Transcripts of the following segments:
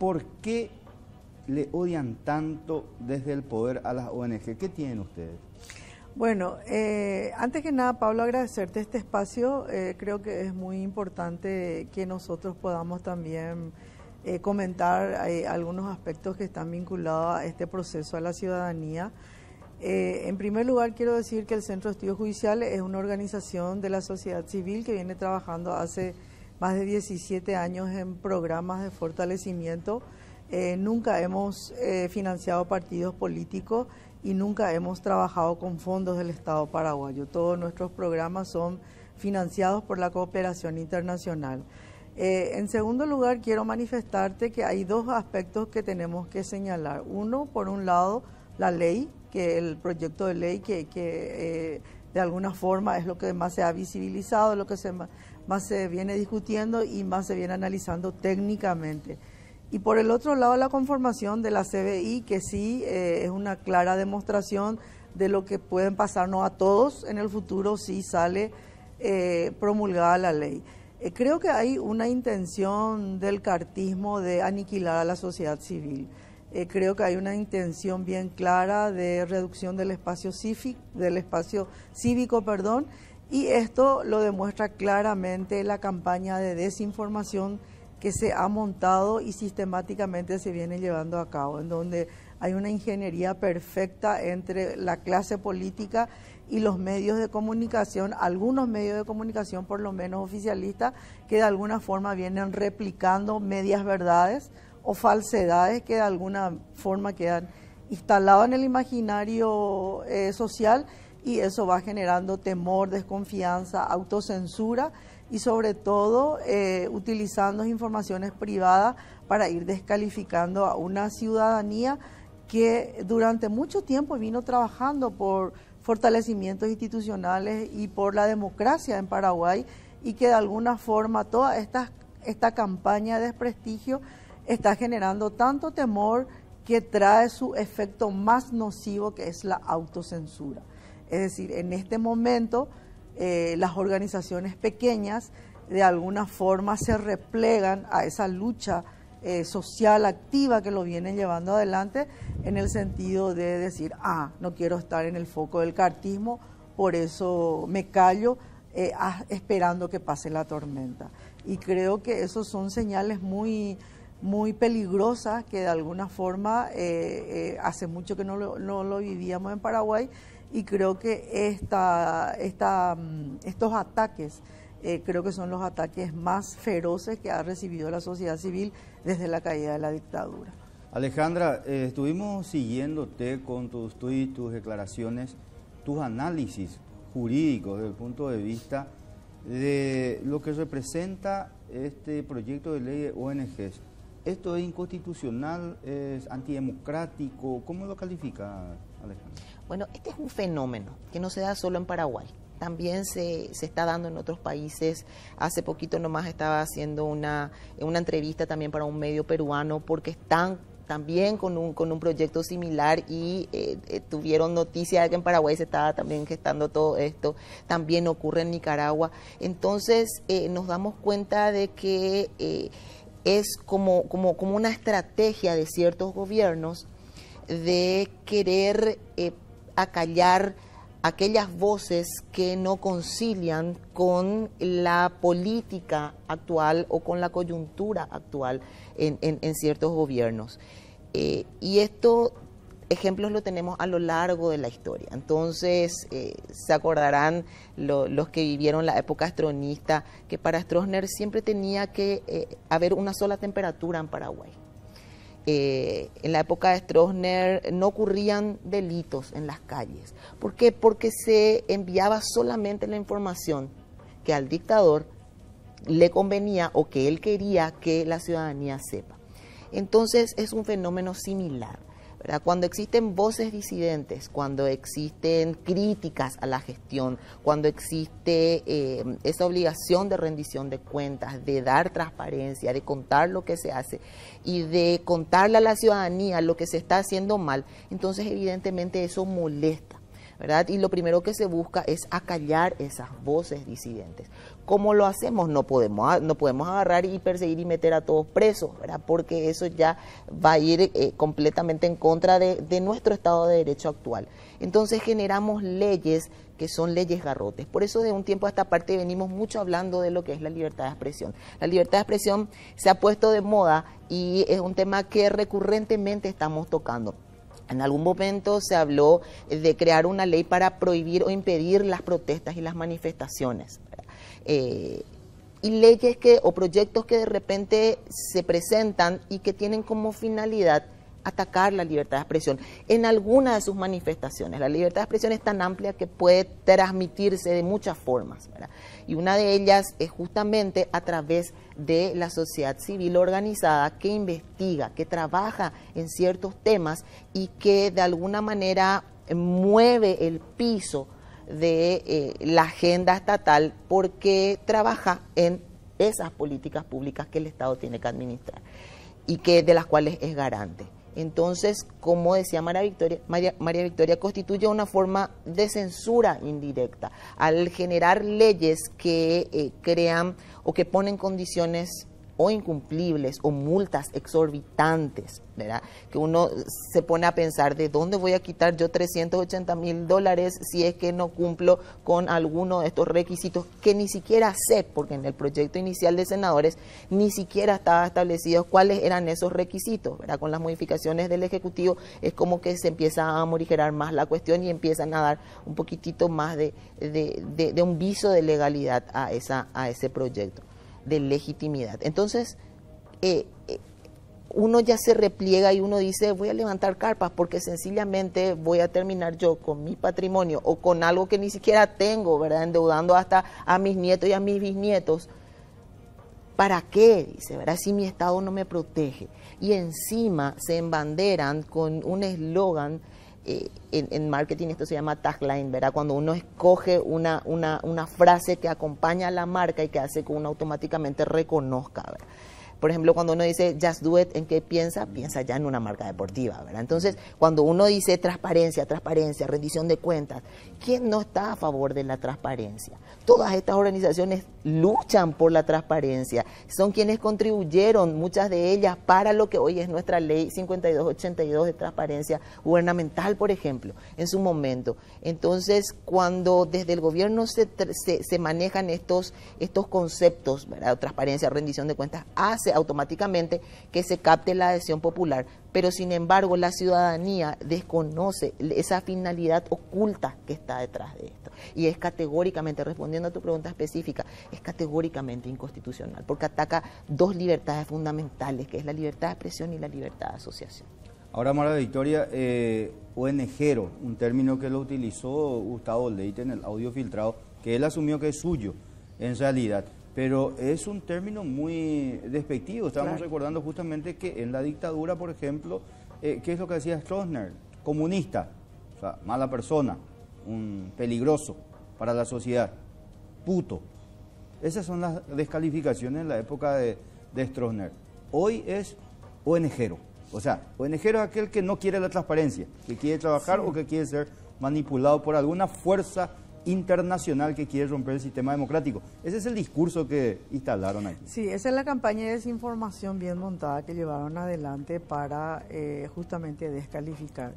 ¿por qué le odian tanto desde el poder a las ONG? ¿Qué tienen ustedes? Bueno, eh, antes que nada, Pablo, agradecerte este espacio. Eh, creo que es muy importante que nosotros podamos también eh, comentar algunos aspectos que están vinculados a este proceso a la ciudadanía. en primer lugar, quiero decir que el Centro de Estudios Judiciales es una organización de la sociedad civil que viene trabajando hace más de 17 años en programas de fortalecimiento. nunca hemos financiado partidos políticos y nunca hemos trabajado con fondos del Estado paraguayo. Todos nuestros programas son financiados por la cooperación internacional. Eh, en segundo lugar, quiero manifestarte que hay dos aspectos que tenemos que señalar. Uno, por un lado, la ley, que el proyecto de ley que, eh, de alguna forma es lo que más se ha visibilizado, lo que se, más se viene discutiendo y más se viene analizando técnicamente. Y por el otro lado, la conformación de la CBI, que sí eh, es una clara demostración de lo que pueden pasarnos a todos en el futuro si sale eh, promulgada la ley. Eh, creo que hay una intención del cartismo de aniquilar a la sociedad civil. creo que hay una intención bien clara de reducción del espacio cívico, del espacio cívico, perdón, y esto lo demuestra claramente la campaña de desinformación que se ha montado y sistemáticamente se viene llevando a cabo, en donde hay una ingeniería perfecta entre la clase política y los medios de comunicación, algunos medios de comunicación por lo menos oficialistas, que de alguna forma vienen replicando medias verdades o falsedades que de alguna forma quedan instaladas en el imaginario eh, social y eso va generando temor, desconfianza, autocensura y sobre todo eh, utilizando informaciones privadas para ir descalificando a una ciudadanía que durante mucho tiempo vino trabajando por fortalecimientos institucionales y por la democracia en Paraguay y que de alguna forma toda esta, esta campaña de desprestigio está generando tanto temor que trae su efecto más nocivo que es la autocensura. Es decir, en este momento eh, las organizaciones pequeñas de alguna forma se replegan a esa lucha eh, social activa que lo vienen llevando adelante en el sentido de decir, ah, no quiero estar en el foco del cartismo, por eso me callo eh, ah, esperando que pase la tormenta. Y creo que esos son señales muy, muy peligrosas que de alguna forma hace mucho que no no lo vivíamos en Paraguay y creo que esta, mm, estos ataques eh, creo que son los ataques más feroces que ha recibido la sociedad civil desde la caída de la dictadura. Alejandra, eh, estuvimos siguiéndote con tus tweets, tus declaraciones, tus análisis jurídicos desde el punto de vista de lo que representa este proyecto de ley de ONGs. ¿Esto es inconstitucional? ¿Es antidemocrático? ¿Cómo lo califica, Alejandra? Bueno, este es un fenómeno que no se da solo en Paraguay. También se, se está dando en otros países. Hace poquito nomás estaba haciendo una, una entrevista también para un medio peruano porque están también con un, con un proyecto similar y eh, eh, tuvieron noticia de que en Paraguay se estaba también gestando todo esto, también ocurre en Nicaragua. Entonces eh, nos damos cuenta de que es como, como, como una estrategia de ciertos gobiernos de querer acallar aquellas voces que no concilian con la política actual o con la coyuntura actual en, ciertos gobiernos. Eh, y esto, ejemplos lo tenemos a lo largo de la historia. Entonces, eh, se acordarán los que vivieron la época astronista, que para Stroessner siempre tenía que eh, haber una sola temperatura en Paraguay. Eh, en la época de Stroessner no ocurrían delitos en las calles. ¿Por qué? Porque se enviaba solamente la información que al dictador le convenía o que él quería que la ciudadanía sepa. Entonces es un fenómeno similar. Cuando existen voces disidentes, cuando existen críticas a la gestión, cuando existe eh, esa obligación de rendición de cuentas, de dar transparencia, de contar lo que se hace y de contarle a la ciudadanía lo que se está haciendo mal, entonces evidentemente eso molesta. ¿Verdad? Y lo primero que se busca es acallar esas voces disidentes. ¿Cómo lo hacemos? No podemos, no podemos agarrar y perseguir y meter a todos presos, ¿verdad? Porque eso ya va a ir eh, completamente en contra de, de nuestro Estado de Derecho actual. Entonces generamos leyes que son leyes garrotes. Por eso de un tiempo a esta parte venimos mucho hablando de lo que es la libertad de expresión. La libertad de expresión se ha puesto de moda y es un tema que recurrentemente estamos tocando. En algún momento se habló de crear una ley para prohibir o impedir las protestas y las manifestaciones. Eh, y leyes que o proyectos que de repente se presentan y que tienen como finalidad atacar la libertad de expresión en alguna de sus manifestaciones. La libertad de expresión es tan amplia que puede transmitirse de muchas formas. Y una de ellas es justamente a través de la sociedad civil organizada que investiga, que trabaja en ciertos temas y que de alguna manera mueve el piso de eh, la agenda estatal porque trabaja en esas políticas públicas que el Estado tiene que administrar y que de las cuales es garante. Entonces, como decía María Victoria, María, Victoria constituye una forma de censura indirecta. Al generar leyes que eh, crean o que ponen condiciones o incumplibles o multas exorbitantes, ¿verdad? Que uno se pone a pensar de dónde voy a quitar yo 380 mil dólares si es que no cumplo con alguno de estos requisitos que ni siquiera sé, porque en el proyecto inicial de senadores ni siquiera estaba establecido cuáles eran esos requisitos, ¿verdad? Con las modificaciones del Ejecutivo es como que se empieza a morigerar más la cuestión y empiezan a dar un poquitito más de, de un viso de legalidad a, esa, a ese proyecto de legitimidad. Entonces, eh, eh, uno ya se repliega y uno dice, voy a levantar carpas porque sencillamente voy a terminar yo con mi patrimonio o con algo que ni siquiera tengo, ¿verdad? Endeudando hasta a mis nietos y a mis bisnietos. ¿Para qué? Dice, ¿verdad? Si mi Estado no me protege. Y encima se embanderan con un eslogan eh, en, marketing esto se llama tagline, ¿verdad? Cuando uno escoge una, una, una, frase que acompaña a la marca y que hace que uno automáticamente reconozca, ¿verdad? Por ejemplo, cuando uno dice just do it, ¿en qué piensa? Piensa ya en una marca deportiva, ¿verdad? Entonces, cuando uno dice transparencia, transparencia, rendición de cuentas, ¿quién no está a favor de la transparencia? Todas estas organizaciones luchan por la transparencia, son quienes contribuyeron, muchas de ellas, para lo que hoy es nuestra ley 5282 de transparencia gubernamental, por ejemplo, en su momento. Entonces, cuando desde el gobierno se, se, manejan estos, estos conceptos, ¿verdad? transparencia, rendición de cuentas, automáticamente que se capte la adhesión popular, pero sin embargo la ciudadanía desconoce esa finalidad oculta que está detrás de esto. Y es categóricamente, respondiendo a tu pregunta específica, es categóricamente inconstitucional, porque ataca dos libertades fundamentales, que es la libertad de expresión y la libertad de asociación. Ahora, Mara Victoria, eh, ONGero, un término que lo utilizó Gustavo Leite en el audio filtrado, que él asumió que es suyo, en realidad pero es un término muy despectivo. Estábamos recordando justamente que en la dictadura, por ejemplo, eh, ¿qué es lo que decía Stroessner? Comunista, o sea, mala persona, un peligroso para la sociedad, puto. Esas son las descalificaciones en la época de, de Stroessner. Hoy es ONGero. O sea, ONGero es aquel que no quiere la transparencia, que quiere trabajar o que quiere ser manipulado por alguna fuerza internacional que quiere romper el sistema democrático. Ese es el discurso que instalaron aquí. Sí, esa es la campaña de desinformación bien montada que llevaron adelante para eh, justamente descalificar.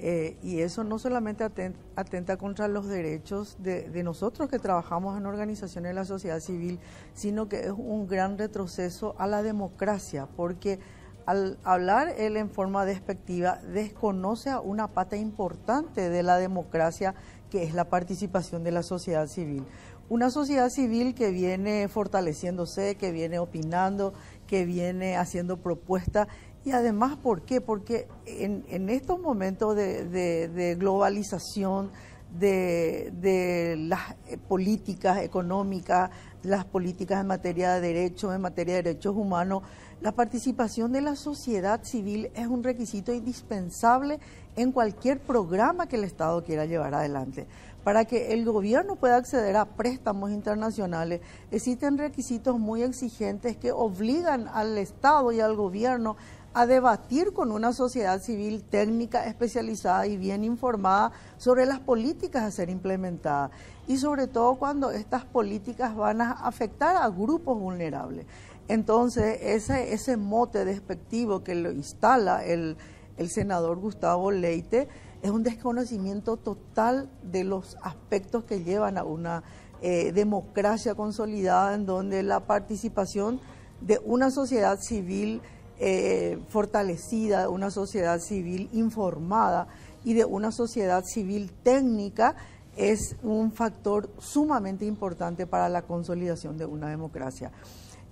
Eh, y eso no solamente atenta, contra los derechos de, de, nosotros que trabajamos en organizaciones de la sociedad civil, sino que es un gran retroceso a la democracia, porque al hablar él en forma despectiva desconoce a una pata importante de la democracia que es la participación de la sociedad civil. Una sociedad civil que viene fortaleciéndose, que viene opinando, que viene haciendo propuestas y además, ¿por qué? Porque en, estos momentos de, globalización, de, las políticas económicas, las políticas en materia de derechos, en materia de derechos humanos, la participación de la sociedad civil es un requisito indispensable en cualquier programa que el Estado quiera llevar adelante. Para que el gobierno pueda acceder a préstamos internacionales, existen requisitos muy exigentes que obligan al Estado y al gobierno a debatir con una sociedad civil técnica especializada y bien informada sobre las políticas a ser implementadas y sobre todo cuando estas políticas van a afectar a grupos vulnerables. Entonces, ese, ese mote despectivo que lo instala el, el senador Gustavo Leite es un desconocimiento total de los aspectos que llevan a una eh, democracia consolidada en donde la participación de una sociedad civil eh, fortalecida, una sociedad civil informada y de una sociedad civil técnica es un factor sumamente importante para la consolidación de una democracia.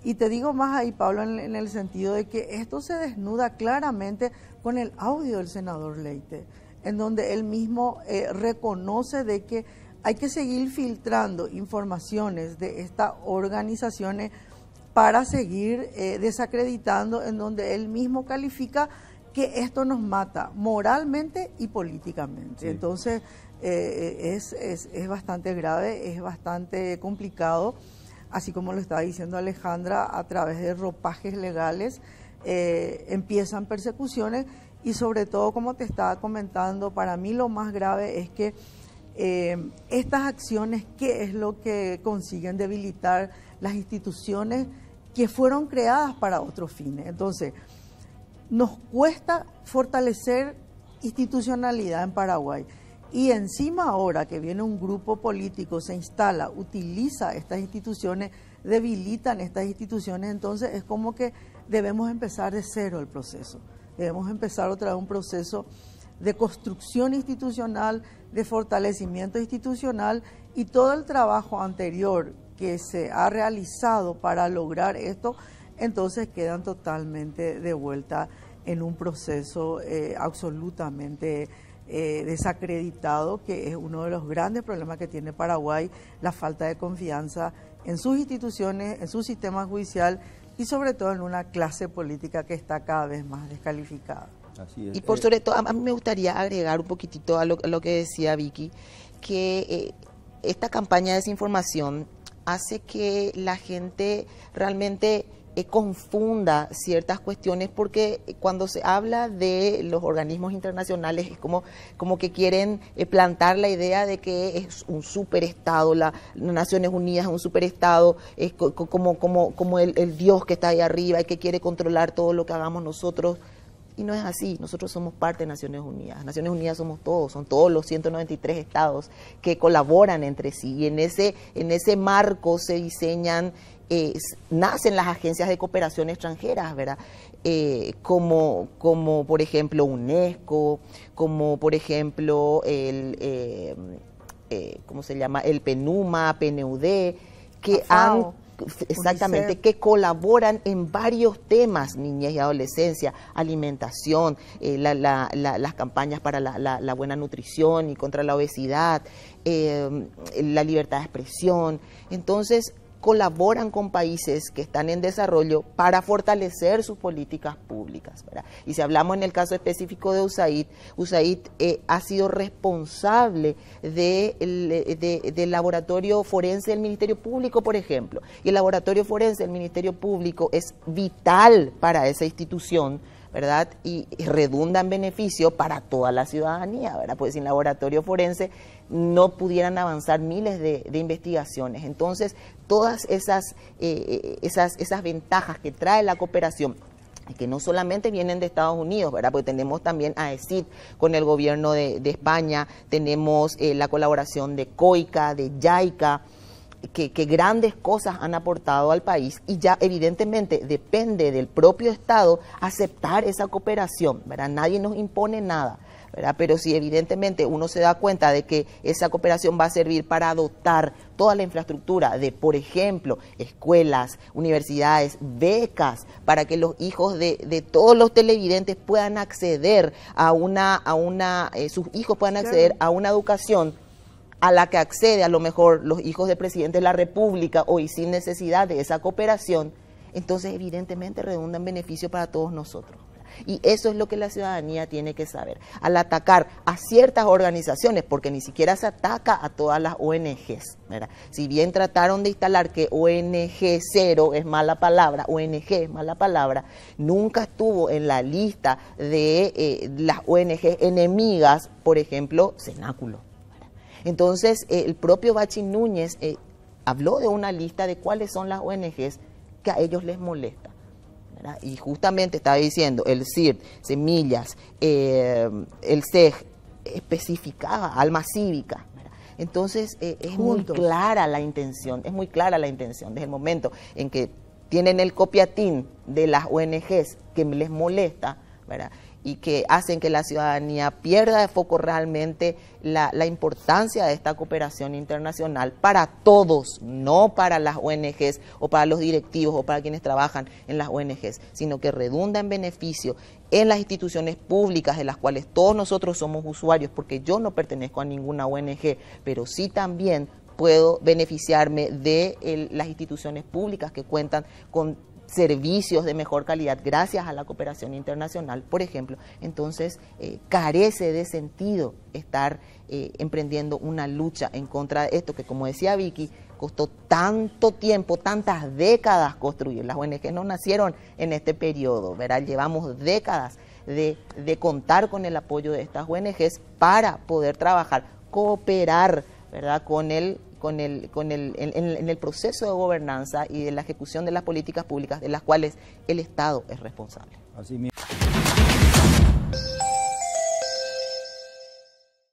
Y te digo más ahí, Pablo, en, el sentido de que esto se desnuda claramente con el audio del senador Leite, en donde él mismo eh, reconoce de que hay que seguir filtrando informaciones de estas organizaciones para seguir eh, desacreditando en donde él mismo califica que esto nos mata moralmente y políticamente. Entonces, eh, es, es, es, bastante grave, es bastante complicado, así como lo estaba diciendo Alejandra, a través de ropajes legales eh, empiezan persecuciones y sobre todo, como te estaba comentando, para mí lo más grave es que estas acciones, ¿qué es lo que consiguen debilitar las instituciones? que fueron creadas para otros fines. Entonces, nos cuesta fortalecer institucionalidad en Paraguay. Y encima ahora que viene un grupo político, se instala, utiliza estas instituciones, debilitan estas instituciones, entonces es como que debemos empezar de cero el proceso. Debemos empezar otra vez un proceso de construcción institucional, de fortalecimiento institucional y todo el trabajo anterior que se ha realizado para lograr esto, entonces quedan totalmente de vuelta en un proceso eh, absolutamente eh, desacreditado, que es uno de los grandes problemas que tiene Paraguay, la falta de confianza en sus instituciones, en su sistema judicial y sobre todo en una clase política que está cada vez más descalificada. Y por sobre todo, a mí me gustaría agregar un poquitito a lo, que decía Vicky, que eh, esta campaña de desinformación hace que la gente realmente eh, confunda ciertas cuestiones porque cuando se habla de los organismos internacionales es como, como que quieren eh, plantar la idea de que es un superestado, la, las Naciones Unidas es un superestado, es como, como, como el, el Dios que está ahí arriba y que quiere controlar todo lo que hagamos nosotros. Y no es así, nosotros somos parte de Naciones Unidas. Naciones Unidas somos todos, son todos los 193 estados que colaboran entre sí. Y en ese, en ese marco se diseñan, eh, nacen las agencias de cooperación extranjeras, ¿verdad? Eh, como, como por ejemplo UNESCO, como por ejemplo el, eh, ¿cómo se llama? El PENUMA, PNUD, que han exactamente, que colaboran en varios temas, niñez y adolescencia, alimentación, eh, las campañas para la, buena nutrición y contra la obesidad, eh, la libertad de expresión. Entonces, colaboran con países que están en desarrollo para fortalecer sus políticas públicas. Y si hablamos en el caso específico de USAID, USAID eh, ha sido responsable del laboratorio forense del Ministerio Público, por ejemplo. Y el laboratorio forense del Ministerio Público es vital para esa institución ¿verdad? Y, redunda en beneficio para toda la ciudadanía, ¿verdad? Pues sin laboratorio forense no pudieran avanzar miles de, investigaciones. Entonces, todas esas, eh, esas, esas ventajas que trae la cooperación que no solamente vienen de Estados Unidos, ¿verdad? Porque tenemos también a ESID con el gobierno de, España, tenemos eh, la colaboración de COICA, de JAICA, que, grandes cosas han aportado al país y ya evidentemente depende del propio Estado aceptar esa cooperación, ¿verdad? Nadie nos impone nada. ¿Verdad? Pero si evidentemente uno se da cuenta de que esa cooperación va a servir para dotar toda la infraestructura de, por ejemplo, escuelas, universidades, becas, para que los hijos de, todos los televidentes puedan acceder a una, a una, eh, sus hijos puedan acceder a una educación a la que accede a lo mejor los hijos del presidente de la República hoy sin necesidad de esa cooperación, entonces evidentemente redunda en beneficio para todos nosotros. Y eso es lo que la ciudadanía tiene que saber. Al atacar a ciertas organizaciones, porque ni siquiera se ataca a todas las ONGs, si bien trataron de instalar que ONG cero es mala palabra, ONG es mala palabra, nunca estuvo en la lista de eh, las ONG enemigas, por ejemplo, Cenáculo. Entonces, el propio Bachi Núñez eh, habló de una lista de cuáles son las ONGs que a ellos les molesta. Y justamente estaba diciendo, el CIRT, Semillas, el CEG, especificaba alma cívica. Entonces es muy clara la intención, es muy clara la intención desde el momento en que tienen el copiatín de las ONGs que les molesta, ¿verdad? Y que hacen que la ciudadanía pierda de foco realmente la, importancia de esta cooperación internacional para todos, no para las ONGs o para los directivos o para quienes trabajan en las ONGs, sino que redunda en beneficio en las instituciones públicas de las cuales todos nosotros somos usuarios, porque yo no pertenezco a ninguna ONG, pero sí también puedo beneficiarme de las instituciones públicas que cuentan con servicios de mejor calidad gracias a la cooperación internacional, por ejemplo, entonces eh, carece de sentido estar eh, emprendiendo una lucha en contra de esto que, como decía Vicky, costó tanto tiempo, tantas décadas construir. Las ONG no nacieron en este periodo, ¿verdad? Llevamos décadas de, de contar con el apoyo de estas ONGs para poder trabajar, cooperar, ¿verdad? Con el con el, con el, en, el proceso de gobernanza y de la ejecución de las políticas públicas de las cuales el Estado es responsable.